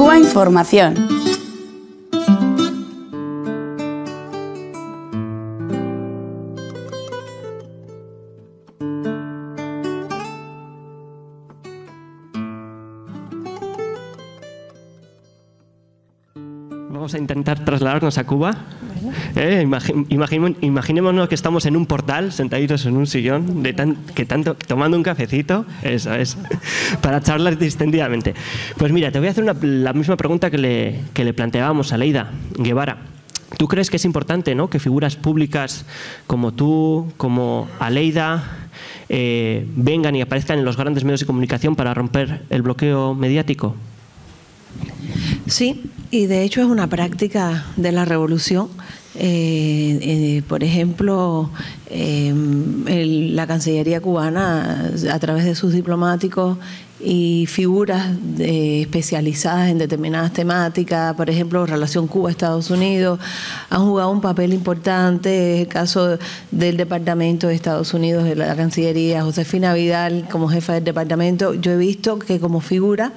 Cuba Información. Vamos a intentar trasladarnos a Cuba. Eh, imaginémonos que estamos en un portal, sentaditos en un sillón, de tan- que tanto, tomando un cafecito, eso es, para charlar distendidamente. Pues mira, te voy a hacer una- la misma pregunta que le, planteábamos a Leida Guevara. ¿Tú crees que es importante que figuras públicas como tú, como Aleida, eh, vengan y aparezcan en los grandes medios de comunicación para romper el bloqueo mediático? Sí, y de hecho es una práctica de la revolución. Eh, eh, por ejemplo, eh, la Cancillería cubana, a través de sus diplomáticos y figuras de- especializadas en determinadas temáticas, por ejemplo, relación Cuba-Estados Unidos, han jugado un papel importante. El caso del Departamento de Estados Unidos, de la Cancillería, Josefina Vidal como jefa del departamento. Yo he visto que como figura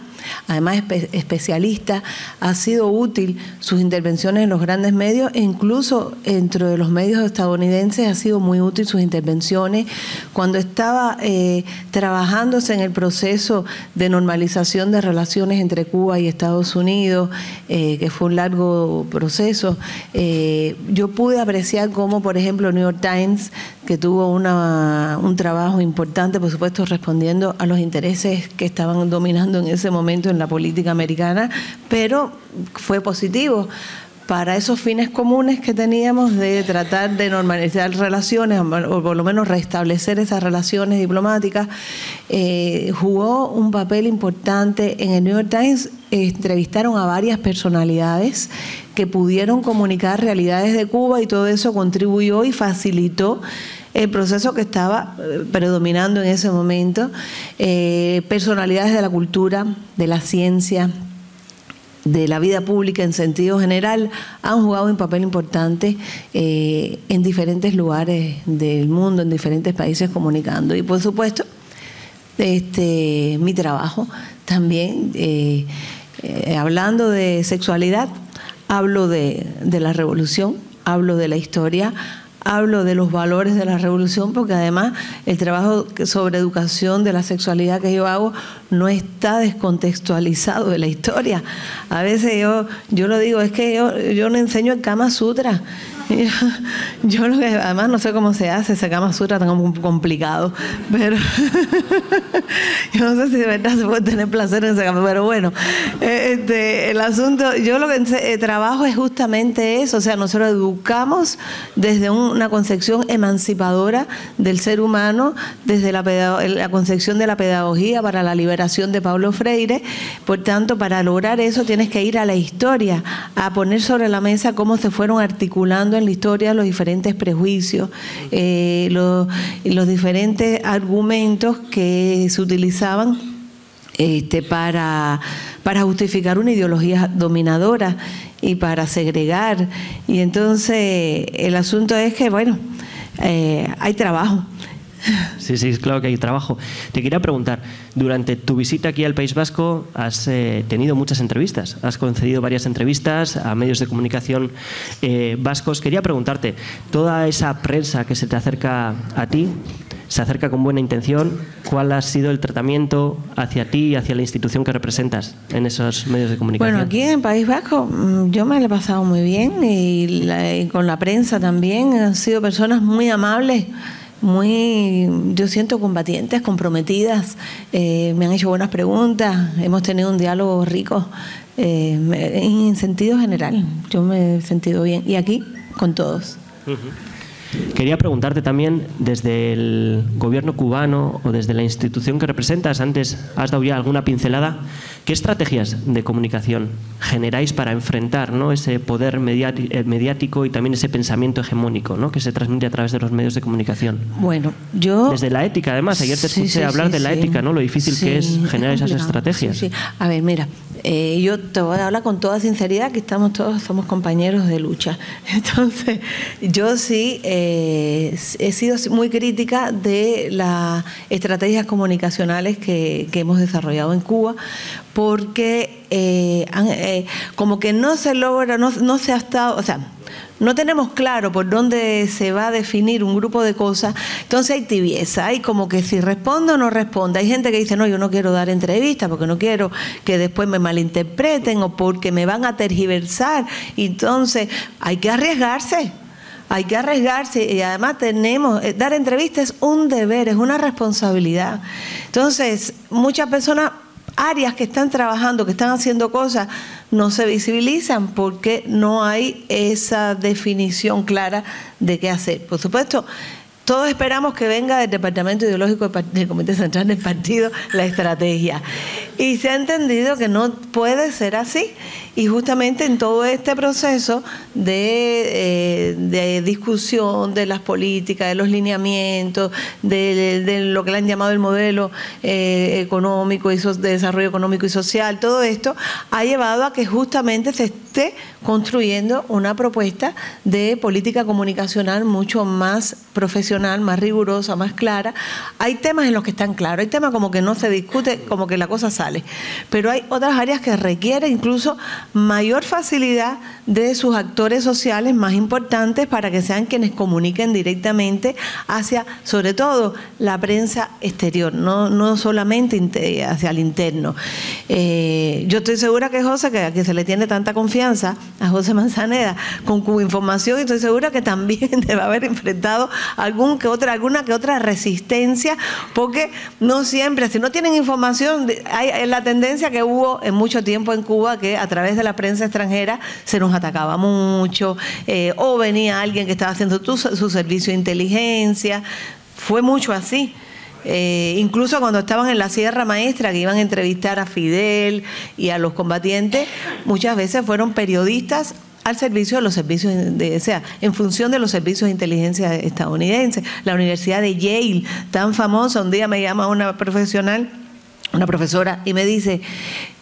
además espe- especialista, ha sido útil sus intervenciones en los grandes medios e incluso dentro de los medios estadounidenses ha sido muy útil sus intervenciones cuando estaba eh, trabajándose en el proceso de normalización de relaciones entre Cuba y Estados Unidos, eh, que fue un largo proceso. eh, yo pude apreciar cómo, por ejemplo, New York Times, que tuvo una, un trabajo importante, por supuesto, respondiendo a los intereses que estaban dominando en ese momento en la política americana, pero fue positivo para esos fines comunes que teníamos de tratar de normalizar relaciones, o por lo menos restablecer esas relaciones diplomáticas, eh, jugó un papel importante en el New York Times. Entrevistaron a varias personalidades que pudieron comunicar realidades de Cuba y todo eso contribuyó y facilitó el proceso que estaba eh, predominando en ese momento, eh, personalidades de la cultura, de la ciencia, de la vida pública en sentido general han jugado un papel importante eh, en diferentes lugares del mundo, en diferentes países comunicando. Y por supuesto, este, mi trabajo también, eh, eh, hablando de sexualidad, hablo de, de la revolución, hablo de la historia, hablo de los valores de la revolución, porque además el trabajo sobre educación de la sexualidad que yo hago no está descontextualizado de la historia. A veces yo, yo lo digo, es que yo, yo no enseño el Kama Sutra. Yo, lo que, además no sé cómo se hace ese Kama Sutra tan com- complicado, pero yo no sé si de verdad se puede tener placer en ese Kama, pero bueno, eh, este, el asunto, yo lo que eh, trabajo es justamente eso, o sea, nosotros educamos desde un- una concepción emancipadora del ser humano, desde la concepción de la pedagogía para la liberación de Pablo Freire, por tanto, para lograr eso tienes que ir a la historia, a poner sobre la mesa cómo se fueron articulando en la historia los diferentes prejuicios, eh, los, diferentes argumentos que se utilizaban este, para, para justificar una ideología dominadora y para segregar. Y entonces el asunto es que, bueno, eh, hay trabajo. Sí, sí, claro que hay trabajo. Te quería preguntar, durante tu visita aquí al País Vasco has eh, tenido muchas entrevistas, has concedido varias entrevistas a medios de comunicación eh, vascos. Quería preguntarte, toda esa prensa que se te acerca a ti, se acerca con buena intención, ¿cuál ha sido el tratamiento hacia ti y hacia la institución que representas en esos medios de comunicación? Bueno, aquí en País Vasco mm, yo me lo he pasado muy bien y, la- y con la prensa también. Han sido personas muy amables, muy, yo siento, combatientes, comprometidas. eh, me han hecho buenas preguntas, hemos tenido un diálogo rico eh, en sentido general. Yo me he sentido bien. Y aquí, con todos. Quería preguntarte también, desde el gobierno cubano o desde la institución que representas, antes has dado ya alguna pincelada, ¿qué estrategias de comunicación generáis para enfrentar ¿no? ese poder eh, mediático y también ese pensamiento hegemónico ¿no? que se transmite a través de los medios de comunicación? Bueno, yo... Desde la ética, además, ayer te Sí, escuché sí, hablar sí, de la ética, ¿no? lo difícil que es generar esas estrategias. A ver, mira, Eh, yo te voy a hablar con toda sinceridad que estamos todos, somos compañeros de lucha. Entonces, yo sí eh, he sido muy crítica de las estrategias comunicacionales que, hemos desarrollado en Cuba, porque eh, como que no se logra, no, no se ha estado, no tenemos claro por dónde se va a definir un grupo de cosas, entonces hay tibieza, hay como que si responde o no responde. Hay gente que dice, no, yo no quiero dar entrevistas porque no quiero que después me malinterpreten o porque me van a tergiversar. Entonces hay que arriesgarse. Hay que arriesgarse y además tenemos, eh, dar entrevistas es un deber, es una responsabilidad. Entonces, muchas personas áreas que están trabajando, que están haciendo cosas, no se visibilizan porque no hay esa definición clara de qué hacer. Por supuesto, todos esperamos que venga del Departamento Ideológico del Comité Central del Partido la estrategia. Y se ha entendido que no puede ser así. Y justamente en todo este proceso de, eh, discusión de las políticas, de los lineamientos, de, lo que le han llamado el modelo eh, económico y de desarrollo económico y social, todo esto ha llevado a que justamente se esté construyendo una propuesta de política comunicacional mucho más profesional, más rigurosa, más clara. Hay temas en los que están claros, hay temas como que no se discute, como que la cosa sale, pero hay otras áreas que requieren incluso mayor facilidad de sus actores sociales más importantes para que sean quienes comuniquen directamente hacia, sobre todo, la prensa exterior, no, no solamente hacia el interno. Eh, yo estoy segura que José, que a quien se le tiene tanta confianza, a José Manzaneda, con Cuba Información, estoy segura que también debe haber enfrentado algún que otra, alguna que otra resistencia, porque no siempre, si no tienen información, hay la tendencia que hubo en mucho tiempo en Cuba que a través de la prensa extranjera se nos atacaba mucho, eh, o venía alguien que estaba haciendo su servicio de inteligencia, fue mucho así. Eh, incluso cuando estaban en la Sierra Maestra, que iban a entrevistar a Fidel y a los combatientes, muchas veces fueron periodistas al servicio de los servicios, de, o sea, en función de los servicios de inteligencia estadounidenses. La Universidad de Yale, tan famosa, un día me llama una profesional, una profesora, y me dice,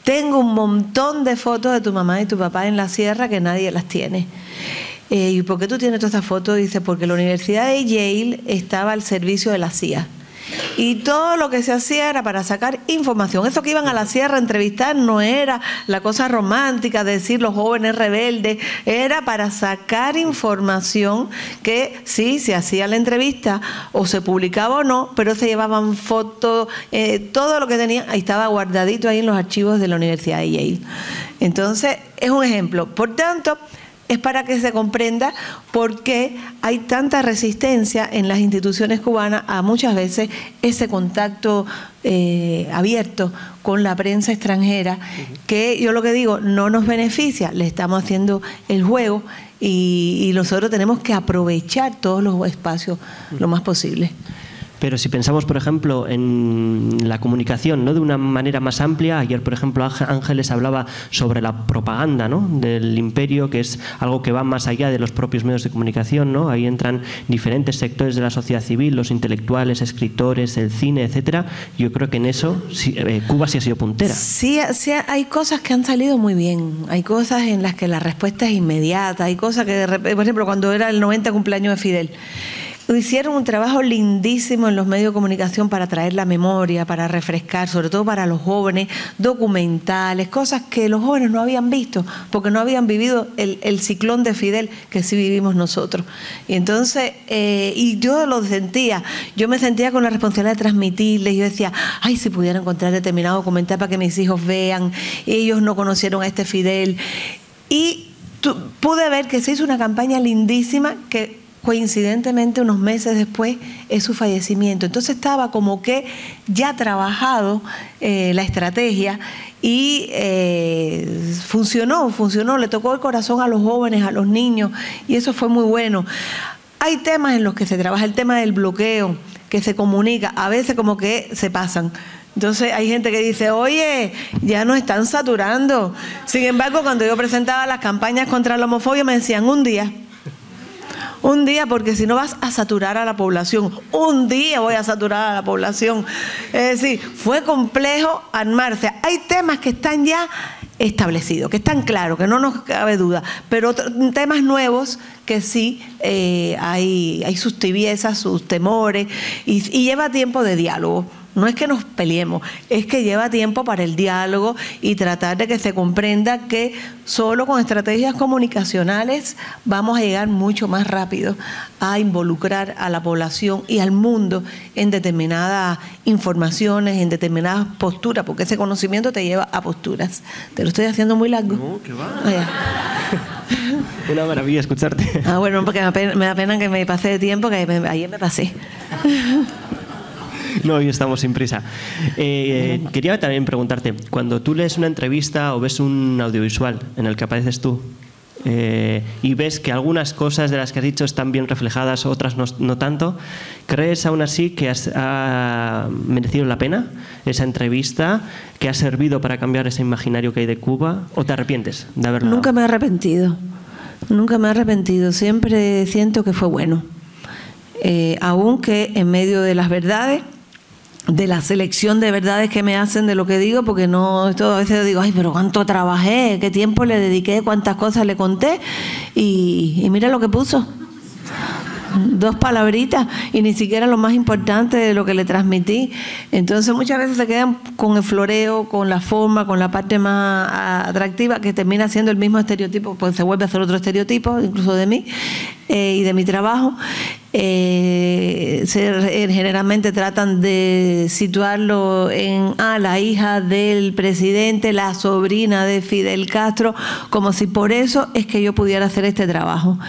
tengo un montón de fotos de tu mamá y tu papá en la sierra que nadie las tiene. Eh, ¿Y por qué tú tienes todas estas fotos? Dice, porque la Universidad de Yale estaba al servicio de la CIA. Y todo lo que se hacía era para sacar información. Eso que iban a la sierra a entrevistar no era la cosa romántica de decir los jóvenes rebeldes, era para sacar información que sí, se hacía la entrevista o se publicaba o no, pero se llevaban fotos, eh, todo lo que tenía, ahí estaba guardadito ahí en los archivos de la Universidad de Yale. Entonces, es un ejemplo. Por tanto, es para que se comprenda por qué hay tanta resistencia en las instituciones cubanas a muchas veces ese contacto eh, abierto con la prensa extranjera, que yo lo que digo, no nos beneficia, le estamos haciendo el juego y, y nosotros tenemos que aprovechar todos los espacios lo más posible. Pero si pensamos, por ejemplo, en la comunicación ¿no? de una manera más amplia, ayer, por ejemplo, Ángeles hablaba sobre la propaganda ¿no? del imperio, que es algo que va más allá de los propios medios de comunicación. ¿no? Ahí entran diferentes sectores de la sociedad civil, los intelectuales, escritores, el cine, etcétera. Yo creo que en eso eh, Cuba sí ha sido puntera. Sí, sí, hay cosas que han salido muy bien. Hay cosas en las que la respuesta es inmediata. Hay cosas que, por ejemplo, cuando era el 90 cumpleaños de Fidel, Hicieron un trabajo lindísimo en los medios de comunicación para traer la memoria, para refrescar, sobre todo para los jóvenes, documentales, cosas que los jóvenes no habían visto, porque no habían vivido el, ciclón de Fidel que sí vivimos nosotros. Y entonces, eh, y yo lo sentía, yo me sentía con la responsabilidad de transmitirles, yo decía, ay, si pudiera encontrar determinado documental para que mis hijos vean, ellos no conocieron a este Fidel. Y pude ver que se hizo una campaña lindísima que coincidentemente unos meses después es su fallecimiento. Entonces estaba como que ya trabajado eh, la estrategia y eh, funcionó, funcionó, le tocó el corazón a los jóvenes, a los niños y eso fue muy bueno. Hay temas en los que se trabaja, el tema del bloqueo, que se comunica, a veces como que se pasan. Entonces hay gente que dice, oye, ya nos están saturando. Sin embargo, cuando yo presentaba las campañas contra la homofobia me decían un día un día, porque si no vas a saturar a la población. Un día voy a saturar a la población. Es decir, fue complejo armarse. Hay temas que están ya establecido, que están claros, que no nos cabe duda, pero temas nuevos que sí eh, hay, hay sus tibiezas, sus temores, y lleva tiempo de diálogo. No es que nos peleemos, es que lleva tiempo para el diálogo y tratar de que se comprenda que solo con estrategias comunicacionales vamos a llegar mucho más rápido a involucrar a la población y al mundo en determinadas informaciones, en determinadas posturas, porque ese conocimiento te lleva a posturas. ¿Te lo estoy haciendo muy largo? No, que va. Ah, Una maravilla escucharte. Ah, bueno, porque me da pena, que me pase de tiempo, que ayer me pasé. No, hoy estamos sin prisa. Eh, quería también preguntarte, cuando tú lees una entrevista o ves un audiovisual en el que apareces tú, eh, y ves que algunas cosas de las que has dicho están bien reflejadas, otras no, tanto, ¿crees aún así que ha merecido la pena esa entrevista, que ha servido para cambiar ese imaginario que hay de Cuba, o te arrepientes de haberlo Nunca me he arrepentido, nunca me he arrepentido, siempre siento que fue bueno. Eh, aunque en medio de las verdades de la selección de verdades que me hacen de lo que digo, porque no, esto a veces digo, ay, pero cuánto trabajé, qué tiempo le dediqué, cuántas cosas le conté, y, y mira lo que puso. Dos palabritas y ni siquiera lo más importante de lo que le transmití. Entonces muchas veces se quedan con el floreo, con la forma, con la parte más atractiva, que termina siendo el mismo estereotipo, pues se vuelve a hacer otro estereotipo, incluso de mí eh, y de mi trabajo. Eh, eh, generalmente tratan de situarlo en ah, la hija del presidente, la sobrina de Fidel Castro, como si por eso es que yo pudiera hacer este trabajo.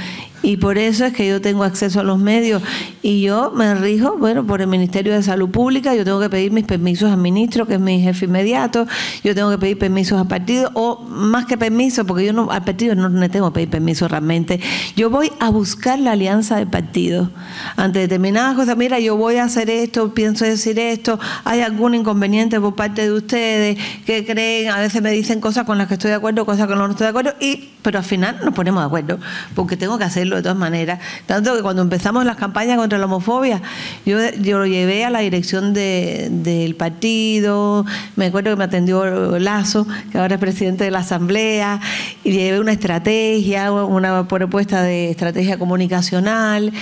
Y por eso es que yo tengo acceso a los medios. Y yo me rijo, bueno, por el Ministerio de Salud Pública, yo tengo que pedir mis permisos al ministro, que es mi jefe inmediato, yo tengo que pedir permisos al partido, o más que permiso, porque yo no, al partido no le tengo que pedir permiso realmente, yo voy a buscar la alianza del partido. Ante determinadas cosas, mira, yo voy a hacer esto, pienso decir esto, hay algún inconveniente por parte de ustedes, que creen, a veces me dicen cosas con las que estoy de acuerdo, cosas con las que no estoy de acuerdo, y, pero al final nos ponemos de acuerdo, porque tengo que hacerlo de todas maneras. Tanto que cuando empezamos las campañas contra la homofobia, yo, yo lo llevé a la dirección del partido, me acuerdo que me atendió Lazo, que ahora es presidente de la Asamblea, y llevé una estrategia, una propuesta de estrategia comunicacional,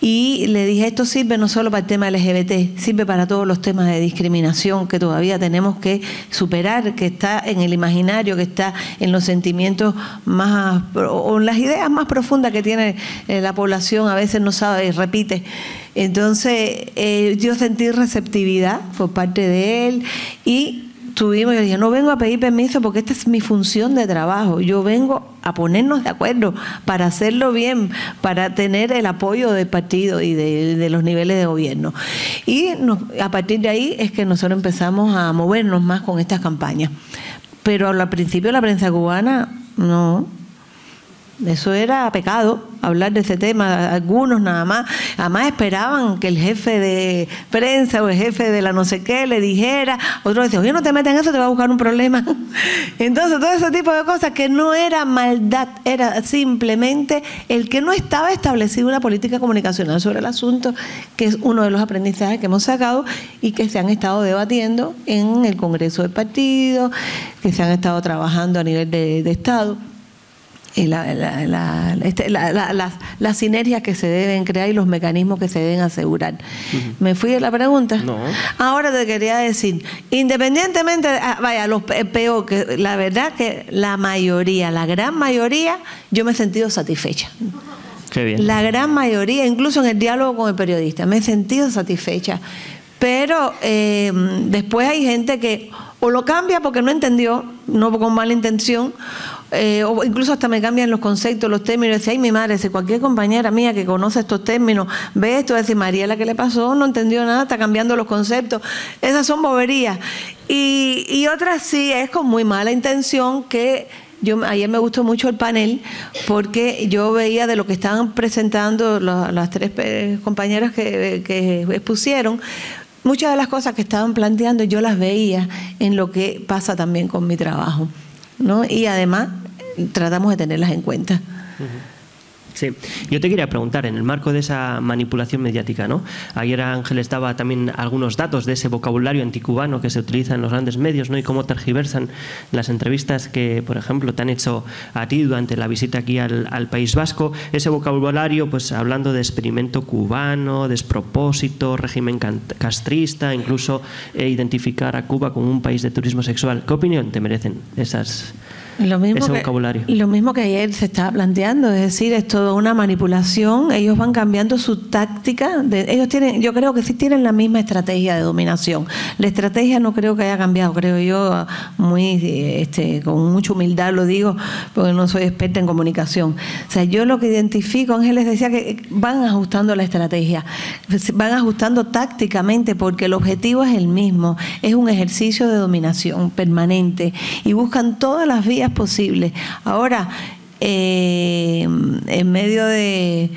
y le dije, esto sirve no solo para el tema LGBT, sirve para todos los temas de discriminación que todavía tenemos que superar, que está en el imaginario, que está en los sentimientos más, o en las ideas más profundas que tiene eh, la población, a veces no sabe y repite. Entonces, eh, yo sentí receptividad por parte de él y tuvimos, yo dije, no vengo a pedir permiso porque esta es mi función de trabajo, yo vengo a ponernos de acuerdo para hacerlo bien, para tener el apoyo del partido y de, los niveles de gobierno. Y a partir de ahí es que nosotros empezamos a movernos más con estas campañas. Pero al principio la prensa cubana no, eso era pecado, hablar de ese tema, algunos nada más. Además esperaban que el jefe de prensa o el jefe de la no sé qué le dijera, otro decía, oye, no te metas en eso, te va a buscar un problema. Entonces, todo ese tipo de cosas que no era maldad, era simplemente el que no estaba establecido una política comunicacional sobre el asunto, que es uno de los aprendizajes que hemos sacado y que se han estado debatiendo en el Congreso del Partido, que se han estado trabajando a nivel de Estado y este, las, sinergias que se deben crear y los mecanismos que se deben asegurar. ¿Me fui de la pregunta? No. Ahora te quería decir, independientemente, ah, vaya, los peor, que la verdad que la mayoría, la gran mayoría, yo me he sentido satisfecha. Qué bien. La gran mayoría, incluso en el diálogo con el periodista, me he sentido satisfecha. Pero eh, después hay gente que o lo cambia porque no entendió, no con mala intención, eh, o incluso hasta me cambian los conceptos, los términos. Decía, ay, mi madre, si cualquier compañera mía que conoce estos términos ve esto, decir, Mariela, ¿qué le pasó? No entendió nada, está cambiando los conceptos. Esas son boberías. Y, y otras sí, es con muy mala intención que yo ayer me gustó mucho el panel porque yo veía de lo que estaban presentando las tres eh, compañeras que, que, expusieron, muchas de las cosas que estaban planteando yo las veía en lo que pasa también con mi trabajo. ¿No? Y además tratamos de tenerlas en cuenta. Sí, yo te quería preguntar, en el marco de esa manipulación mediática, ¿no? Ayer Ángeles daba también algunos datos de ese vocabulario anticubano que se utiliza en los grandes medios, ¿no? Y cómo tergiversan las entrevistas que, por ejemplo, te han hecho a ti durante la visita aquí al, País Vasco, ese vocabulario, pues hablando de experimento cubano, despropósito, régimen castrista, incluso eh, identificar a Cuba como un país de turismo sexual. ¿Qué opinión te merecen esas lo mismo que, vocabulario. Lo mismo que ayer se estaba planteando, es decir, es toda una manipulación. Ellos van cambiando su táctica. De, ellos tienen, yo creo que sí tienen la misma estrategia de dominación. La estrategia no creo que haya cambiado, creo yo, muy, este, con mucha humildad lo digo, porque no soy experta en comunicación. O sea, yo lo que identifico, Ángeles decía que van ajustando la estrategia, van ajustando tácticamente, porque el objetivo es el mismo, es un ejercicio de dominación permanente y buscan todas las vías posible. Ahora, eh, en medio de...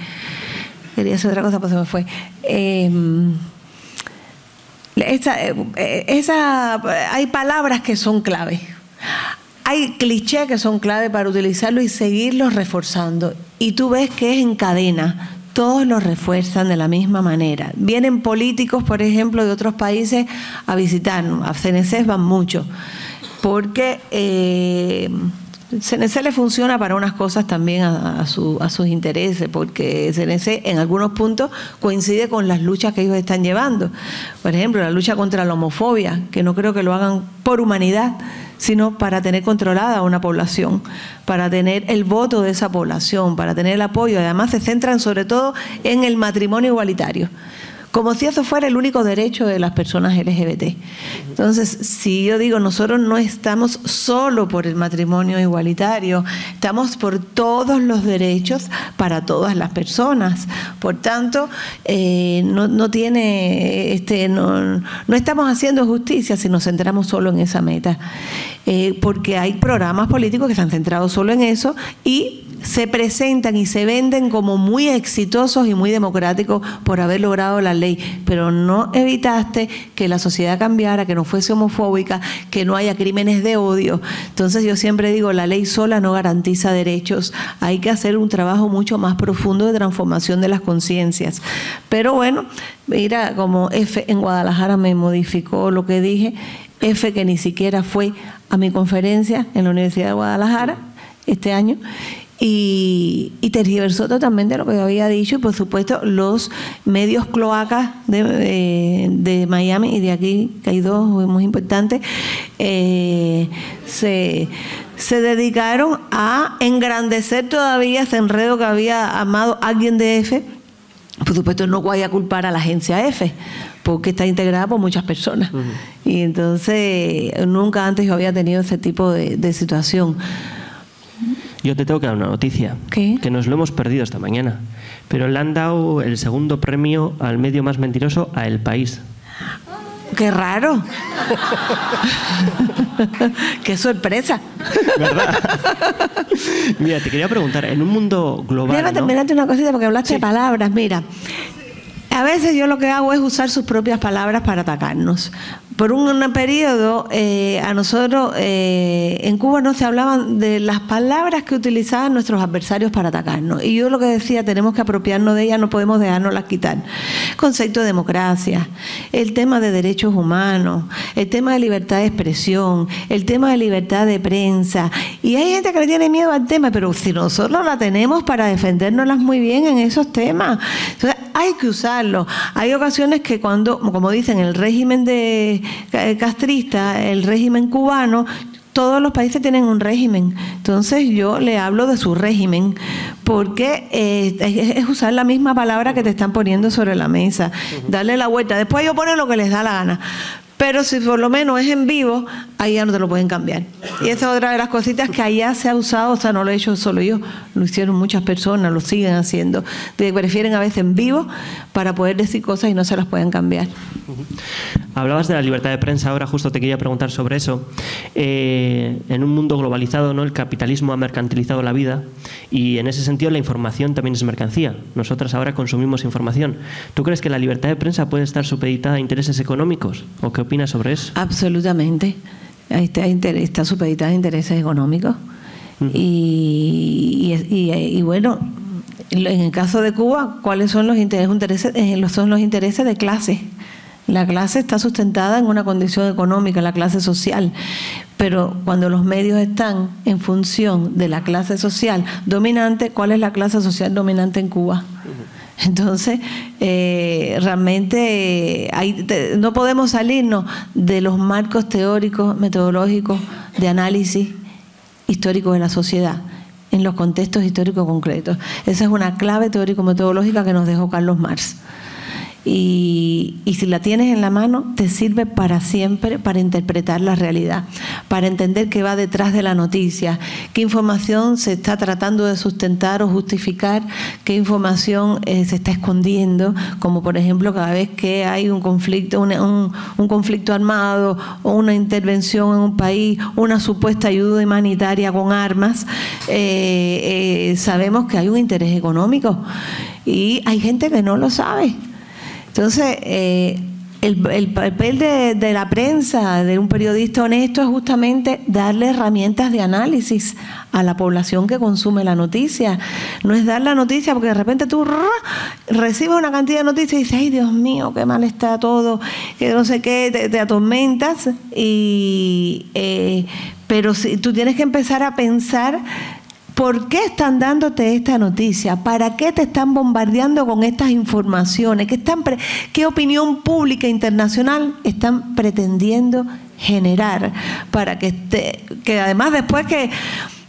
Quería hacer otra cosa, pues se me fue. Eh, esa, hay palabras que son clave. Hay clichés que son clave para utilizarlo y seguirlos reforzando. Y tú ves que es en cadena. Todos los refuerzan de la misma manera. Vienen políticos, por ejemplo, de otros países a visitarnos. A CNC van mucho porque eh, CNC le funciona para unas cosas también a, sus intereses, porque CNC en algunos puntos coincide con las luchas que ellos están llevando. Por ejemplo, la lucha contra la homofobia, que no creo que lo hagan por humanidad, sino para tener controlada a una población, para tener el voto de esa población, para tener el apoyo. Además, se centran sobre todo en el matrimonio igualitario como si eso fuera el único derecho de las personas LGBT. Entonces, si yo digo, nosotros no estamos solo por el matrimonio igualitario, estamos por todos los derechos para todas las personas. Por tanto, eh, no, tiene, este, no, estamos haciendo justicia si nos centramos solo en esa meta, eh, porque hay programas políticos que se han centrado solo en eso y se presentan y se venden como muy exitosos y muy democráticos por haber logrado la ley, pero no evitaste que la sociedad cambiara, que no fuese homofóbica, que no haya crímenes de odio. Entonces yo siempre digo, la ley sola no garantiza derechos, hay que hacer un trabajo mucho más profundo de transformación de las conciencias. Pero bueno, mira, como F en Guadalajara me modificó lo que dije, F que ni siquiera fue a mi conferencia en la Universidad de Guadalajara este año y, y, tergiversó totalmente lo que yo había dicho y por supuesto los medios cloacas de, de Miami y de aquí, que hay dos muy importantes, eh, se, se, dedicaron a engrandecer todavía ese enredo que había amado alguien de F. Por supuesto no voy a culpar a la agencia F, porque está integrada por muchas personas. Y entonces nunca antes yo había tenido ese tipo de, de situación. Yo te tengo que dar una noticia. ¿Qué? Que nos lo hemos perdido esta mañana. Pero le han dado el segundo premio al medio más mentiroso a El País. ¡Qué raro! ¡Qué sorpresa! ¿Verdad? Mira, te quería preguntar, en un mundo global. Déjame terminarte una cosita porque hablaste de palabras. Mira, a veces yo lo que hago es usar sus propias palabras para atacarnos por un periodo eh, a nosotros eh, en Cuba no se hablaban de las palabras que utilizaban nuestros adversarios para atacarnos. Y yo lo que decía, tenemos que apropiarnos de ellas, no podemos dejárnoslas quitar. concepto de democracia, el tema de derechos humanos, el tema de libertad de expresión, el tema de libertad de prensa. Y hay gente que le tiene miedo al tema, pero si nosotros la tenemos para defendernoslas muy bien en esos temas. Entonces hay que usarlo. Hay ocasiones que cuando, como dicen, el régimen de eh, castrista, el régimen cubano, todos los países tienen un régimen. Entonces yo le hablo de su régimen porque eh, es usar la misma palabra que te están poniendo sobre la mesa, darle la vuelta. Después ellos ponen lo que les da la gana. Pero si por lo menos es en vivo, ahí ya no te lo pueden cambiar. Y esa es otra de las cositas que allá se ha usado, o sea, no lo he hecho solo yo, lo hicieron muchas personas, lo siguen haciendo. prefieren a veces en vivo para poder decir cosas y no se las pueden cambiar. Hablabas de la libertad de prensa, ahora justo te quería preguntar sobre eso. Eh, en un mundo globalizado, ¿no? el capitalismo ha mercantilizado la vida y en ese sentido la información también es mercancía. Nosotras ahora consumimos información. ¿Tú crees que la libertad de prensa puede estar supeditada a intereses económicos? ¿O qué opinas sobre eso? Absolutamente. Está, está supeditada a intereses económicos. y, y, y bueno, en el caso de Cuba, ¿cuáles son los intereses, son los intereses de clase? La clase está sustentada en una condición económica, la clase social, pero cuando los medios están en función de la clase social dominante, ¿cuál es la clase social dominante en Cuba? Entonces, eh, realmente no podemos salirnos de los marcos teóricos, metodológicos de análisis histórico de la sociedad en los contextos históricos concretos. Esa es una clave teórico-metodológica que nos dejó Carlos Marx. Y, si la tienes en la mano, te sirve para siempre para interpretar la realidad, para entender qué va detrás de la noticia, qué información se está tratando de sustentar o justificar, qué información eh, se está escondiendo, como por ejemplo cada vez que hay un conflicto, un, conflicto armado o una intervención en un país, una supuesta ayuda humanitaria con armas, eh, eh, sabemos que hay un interés económico y hay gente que no lo sabe. Entonces, eh, el, papel de, la prensa, de un periodista honesto, es justamente darle herramientas de análisis a la población que consume la noticia. No es dar la noticia porque de repente tú recibes una cantidad de noticias y dices, ay Dios mío, qué mal está todo, que no sé qué, te, atormentas. Y, eh, pero si, tú tienes que empezar a pensar ¿Por qué están dándote esta noticia? ¿Para qué te están bombardeando con estas informaciones? ¿Qué, están ¿Qué opinión pública internacional están pretendiendo generar? Para que, esté, que además después que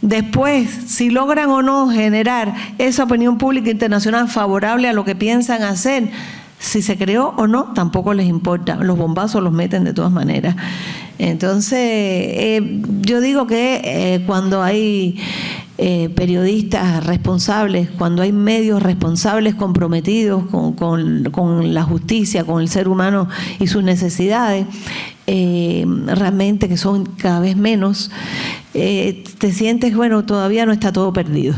después, si logran o no generar esa opinión pública internacional favorable a lo que piensan hacer, si se creó o no, tampoco les importa. Los bombazos los meten de todas maneras. Entonces, eh, yo digo que eh, cuando hay eh, periodistas responsables, cuando hay medios responsables comprometidos con, la justicia, con el ser humano y sus necesidades, realmente que son cada vez menos, te sientes, bueno, todavía no está todo perdido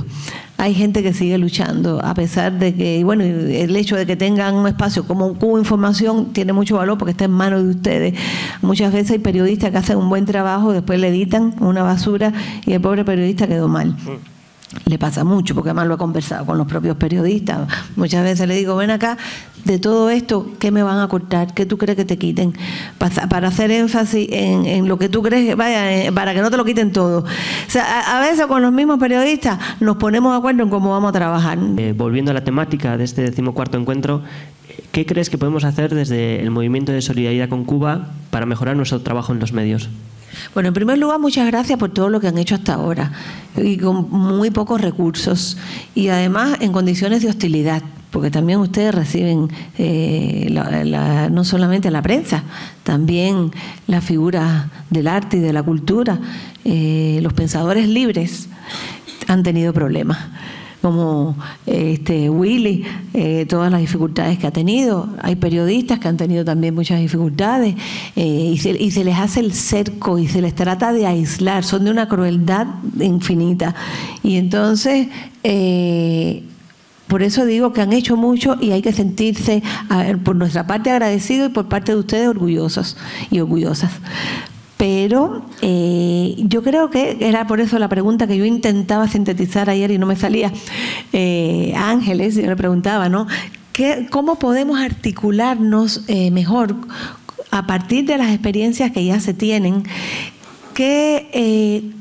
hay gente que sigue luchando, a pesar de que, bueno, el hecho de que tengan un espacio como un cubo información tiene mucho valor porque está en manos de ustedes. Muchas veces hay periodistas que hacen un buen trabajo, después le editan una basura y el pobre periodista quedó mal. Mm le pasa mucho, porque además lo he conversado con los propios periodistas. Muchas veces le digo, ven acá, de todo esto, ¿qué me van a cortar? ¿Qué tú crees que te quiten? Para hacer énfasis en, lo que tú crees, vaya, eh, para que no te lo quiten todo. O sea, a, veces con los mismos periodistas nos ponemos de acuerdo en cómo vamos a trabajar. Eh, volviendo a la temática de este decimocuarto encuentro, ¿qué crees que podemos hacer desde el movimiento de solidaridad con Cuba para mejorar nuestro trabajo en los medios? Bueno, en primer lugar, muchas gracias por todo lo que han hecho hasta ahora y con muy pocos recursos y además en condiciones de hostilidad, porque también ustedes reciben eh, no solamente la prensa, también las figuras del arte y de la cultura, eh, los pensadores libres han tenido problemas como este Willy, eh, todas las dificultades que ha tenido. Hay periodistas que han tenido también muchas dificultades eh, y, se, les hace el cerco y se les trata de aislar. Son de una crueldad infinita. Y entonces... Eh, por eso digo que han hecho mucho y hay que sentirse por nuestra parte agradecidos y por parte de ustedes orgullosos y orgullosas. Pero eh, yo creo que era por eso la pregunta que yo intentaba sintetizar ayer y no me salía. Eh, Ángeles, yo le preguntaba, ¿no? ¿Qué, ¿Cómo podemos articularnos eh, mejor a partir de las experiencias que ya se tienen? ¿Qué,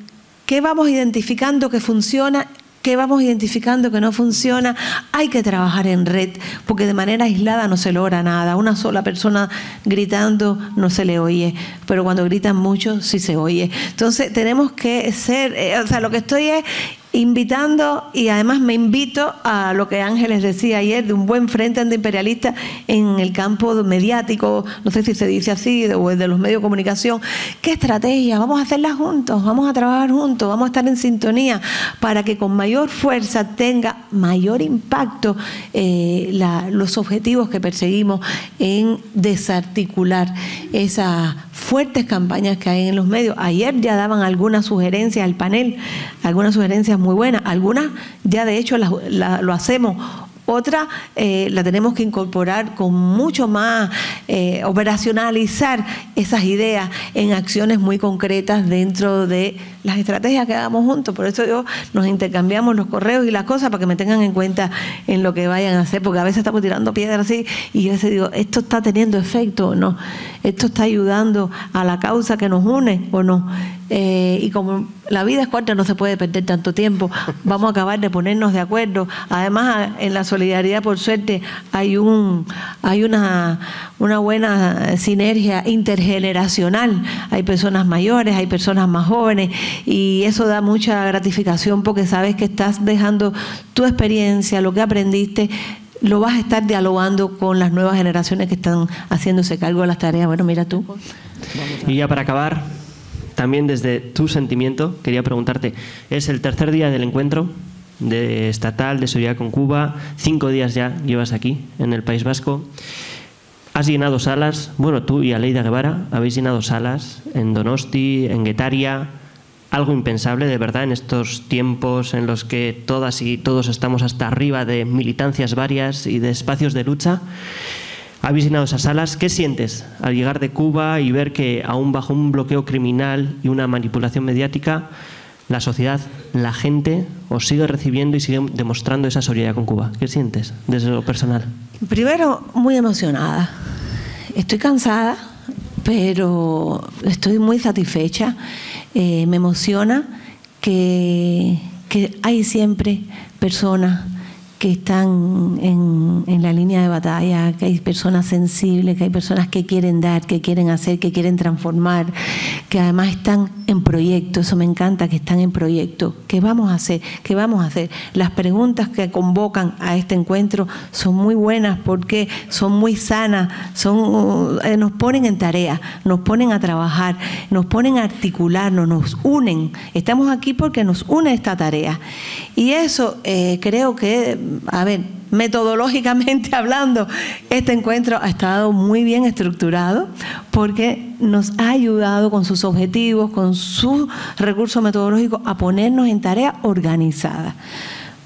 ¿Qué vamos identificando que funciona ¿Qué vamos identificando que no funciona, hay que trabajar en red, porque de manera aislada no se logra nada. Una sola persona gritando no se le oye, pero cuando gritan mucho sí se oye. Entonces tenemos que ser, eh, o sea, lo que estoy es invitando y además me invito a lo que Ángeles decía ayer de un buen frente antiimperialista en el campo mediático, no sé si se dice así, o de los medios de comunicación. ¿Qué estrategia? Vamos a hacerla juntos, vamos a trabajar juntos, vamos a estar en sintonía para que con mayor fuerza tenga mayor impacto eh, los objetivos que perseguimos en desarticular esas fuertes campañas que hay en los medios. Ayer ya daban algunas sugerencias al panel, algunas sugerencias muy buenas. Algunas ya de hecho lo hacemos Otra eh, la tenemos que incorporar con mucho más, eh, operacionalizar esas ideas en acciones muy concretas dentro de las estrategias que hagamos juntos. Por eso yo nos intercambiamos los correos y las cosas para que me tengan en cuenta en lo que vayan a hacer, porque a veces estamos tirando piedras así y yo a veces digo, ¿esto está teniendo efecto o no? ¿Esto está ayudando a la causa que nos une o no? Eh, y como la vida es corta, no se puede perder tanto tiempo, vamos a acabar de ponernos de acuerdo. Además, en la solidaridad, por suerte, hay, un, hay una, una buena sinergia intergeneracional. Hay personas mayores, hay personas más jóvenes, y eso da mucha gratificación porque sabes que estás dejando tu experiencia, lo que aprendiste, lo vas a estar dialogando con las nuevas generaciones que están haciéndose cargo de las tareas. Bueno, mira tú. Y ya para acabar, también desde tu sentimiento, quería preguntarte, es el tercer día del encuentro de estatal de seguridad con Cuba, cinco días ya llevas aquí, en el País Vasco. Has llenado salas, bueno, tú y Aleida Guevara habéis llenado salas en Donosti, en Guetaria, algo impensable de verdad en estos tiempos en los que todas y todos estamos hasta arriba de militancias varias y de espacios de lucha. Habéis llenado esas salas. ¿Qué sientes al llegar de Cuba y ver que aún bajo un bloqueo criminal y una manipulación mediática, la sociedad, la gente os sigue recibiendo y sigue demostrando esa solidaridad con Cuba? ¿Qué sientes desde lo personal? Primero, muy emocionada. Estoy cansada, pero estoy muy satisfecha. Eh, me emociona que, que hay siempre personas que están en, en, la línea de batalla, que hay personas sensibles, que hay personas que quieren dar, que quieren hacer, que quieren transformar, que además están en proyecto, eso me encanta, que están en proyecto. ¿Qué vamos a hacer? ¿Qué vamos a hacer? Las preguntas que convocan a este encuentro son muy buenas porque son muy sanas, son, eh, nos ponen en tarea, nos ponen a trabajar, nos ponen a articularnos, nos unen. Estamos aquí porque nos une esta tarea. Y eso eh, creo que a ver, metodológicamente hablando, este encuentro ha estado muy bien estructurado porque nos ha ayudado con sus objetivos, con sus recursos metodológicos a ponernos en tarea organizada.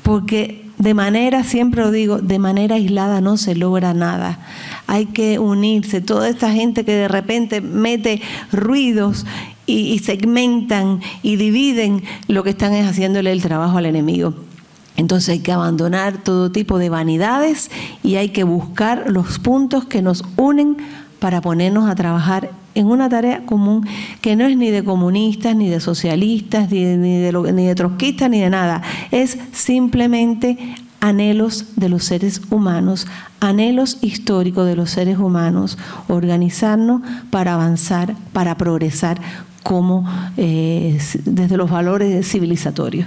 Porque de manera, siempre lo digo, de manera aislada no se logra nada. Hay que unirse. Toda esta gente que de repente mete ruidos y, segmentan y dividen lo que están es haciéndole el trabajo al enemigo. Entonces hay que abandonar todo tipo de vanidades y hay que buscar los puntos que nos unen para ponernos a trabajar en una tarea común que no es ni de comunistas, ni de socialistas, ni de, ni de, ni de trotskistas, ni de nada. Es simplemente anhelos de los seres humanos, anhelos históricos de los seres humanos, organizarnos para avanzar, para progresar como eh, desde los valores civilizatorios.